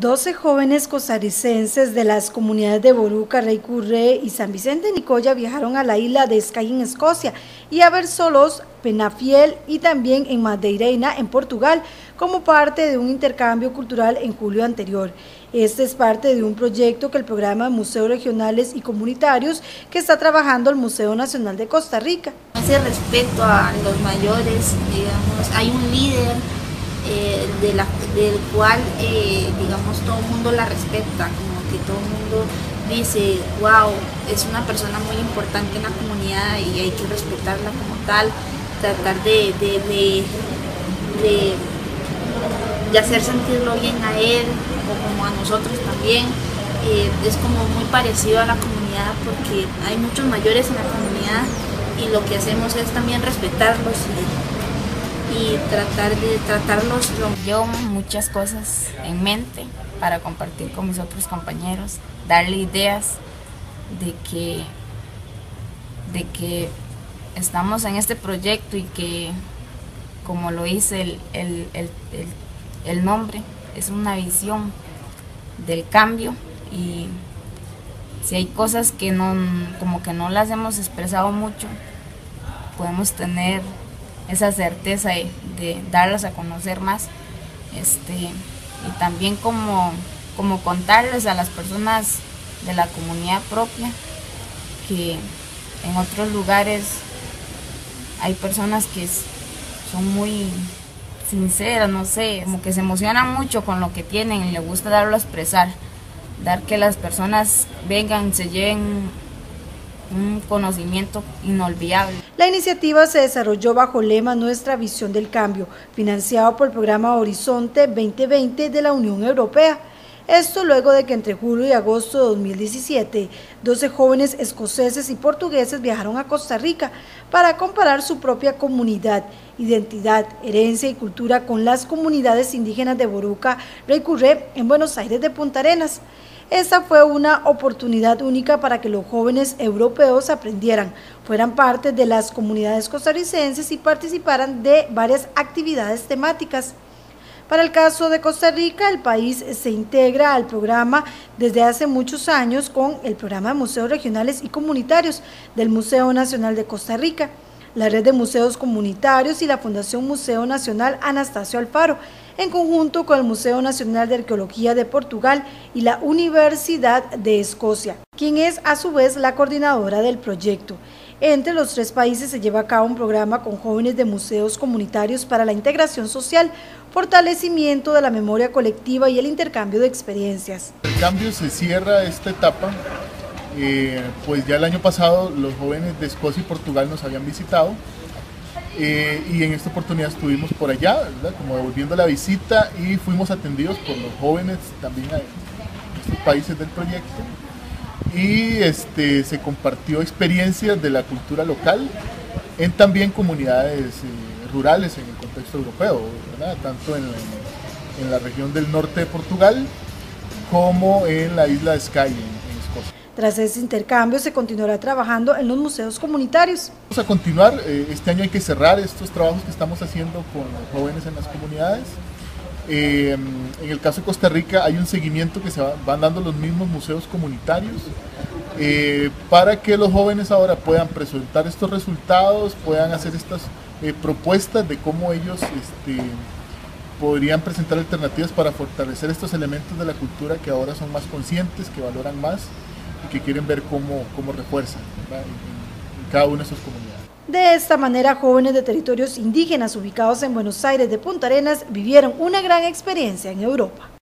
12 jóvenes costarricenses de las comunidades de Boruca, Rey Curré y San Vicente Nicoya viajaron a la isla de Skye en Escocia y a Versolos, Penafiel y también en Madeireina en Portugal como parte de un intercambio cultural en julio anterior. Este es parte de un proyecto que el programa Museos Regionales y Comunitarios que está trabajando el Museo Nacional de Costa Rica. Ese respeto a los mayores, digamos, hay un líder eh, de la, del cual, eh, digamos, todo el mundo la respeta, como que todo el mundo dice, wow, es una persona muy importante en la comunidad y hay que respetarla como tal, tratar de, de, de, hacer sentirlo bien a él o como a nosotros también. Eh, es como muy parecido a la comunidad porque hay muchos mayores en la comunidad y lo que hacemos es también respetarlos y y tratar de tratarlos. Yo muchas cosas en mente para compartir con mis otros compañeros, darle ideas de que, de que estamos en este proyecto y que, como lo dice el, el nombre, es una visión del cambio y si hay cosas que no, como que no las hemos expresado mucho, podemos tener esa certeza de, darlas a conocer más este, y también como, como contarles a las personas de la comunidad propia que en otros lugares hay personas que son muy sinceras, no sé, como que se emocionan mucho con lo que tienen y les gusta darlo a expresar, dar que las personas vengan, se lleven un conocimiento inolvidable. La iniciativa se desarrolló bajo lema Nuestra Visión del Cambio, financiado por el programa Horizonte 2020 de la Unión Europea. Esto luego de que entre julio y agosto de 2017, 12 jóvenes escoceses y portugueses viajaron a Costa Rica para comparar su propia comunidad, identidad, herencia y cultura con las comunidades indígenas de Boruca, Recurré en Buenos Aires de Punta Arenas. Esta fue una oportunidad única para que los jóvenes europeos aprendieran, fueran parte de las comunidades costarricenses y participaran de varias actividades temáticas. Para el caso de Costa Rica, el país se integra al programa desde hace muchos años con el programa de museos regionales y comunitarios del Museo Nacional de Costa Rica la Red de Museos Comunitarios y la Fundación Museo Nacional Anastasio Alfaro, en conjunto con el Museo Nacional de Arqueología de Portugal y la Universidad de Escocia, quien es a su vez la coordinadora del proyecto. Entre los tres países se lleva a cabo un programa con jóvenes de museos comunitarios para la integración social, fortalecimiento de la memoria colectiva y el intercambio de experiencias. El cambio se cierra esta etapa eh, pues ya el año pasado los jóvenes de Escocia y Portugal nos habían visitado eh, y en esta oportunidad estuvimos por allá, como devolviendo la visita y fuimos atendidos por los jóvenes también de estos países del proyecto. Y este, se compartió experiencias de la cultura local en también comunidades eh, rurales en el contexto europeo, tanto en, en, la región del norte de Portugal como en la isla de Skye tras ese intercambio se continuará trabajando en los museos comunitarios. Vamos a continuar, eh, este año hay que cerrar estos trabajos que estamos haciendo con los jóvenes en las comunidades. Eh, en el caso de Costa Rica hay un seguimiento que se van dando los mismos museos comunitarios eh, para que los jóvenes ahora puedan presentar estos resultados, puedan hacer estas propuestas de cómo ellos este, podrían presentar alternativas para fortalecer estos elementos de la cultura que ahora son más conscientes, que valoran más que quieren ver cómo, cómo refuerzan en, cada una de sus comunidades. De esta manera, jóvenes de territorios indígenas ubicados en Buenos Aires de Punta Arenas vivieron una gran experiencia en Europa.